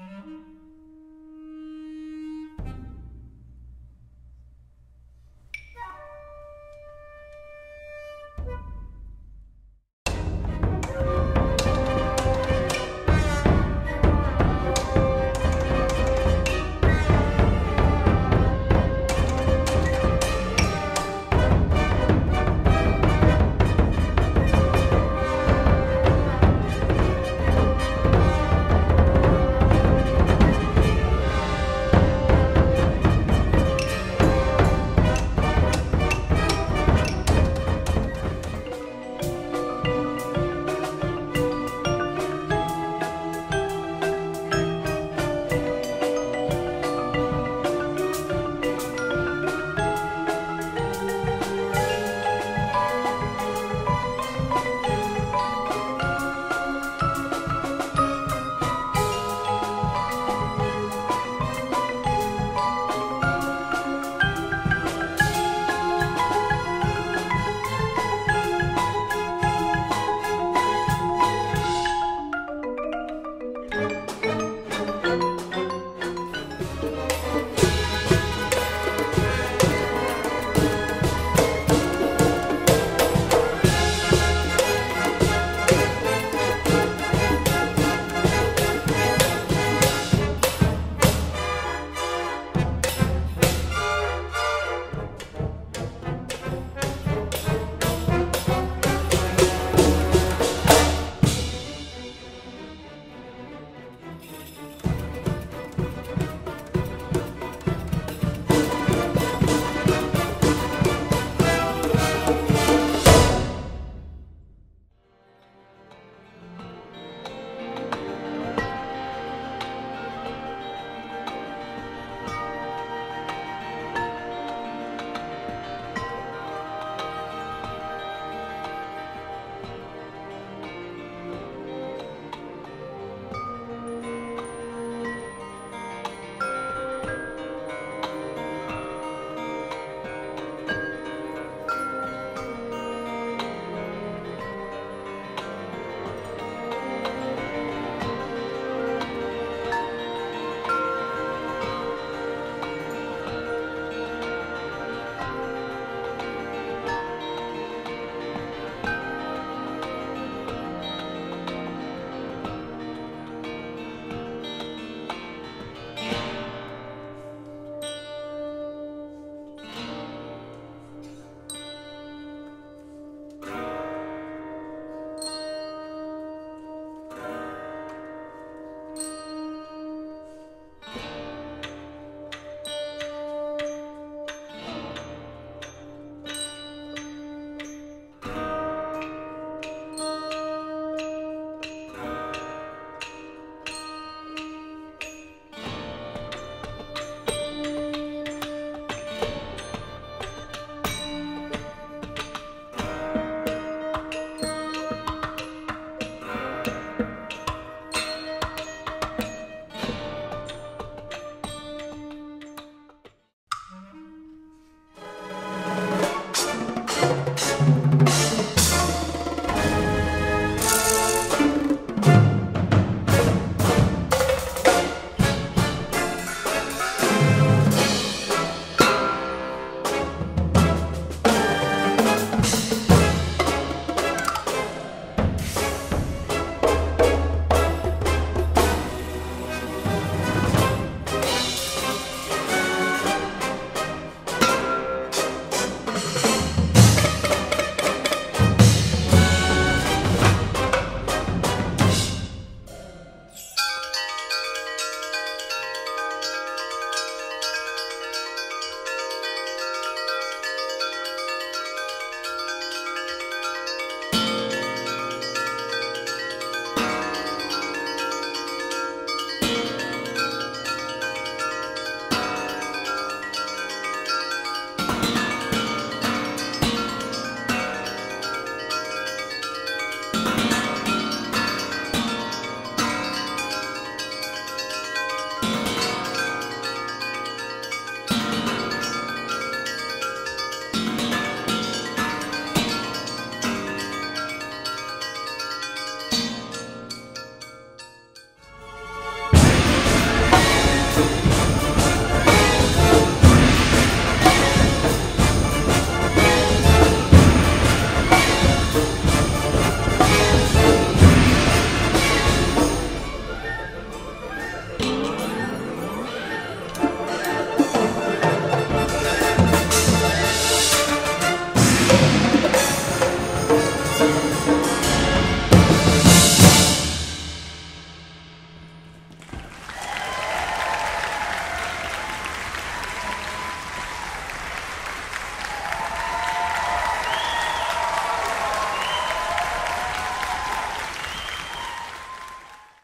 Mm-hmm.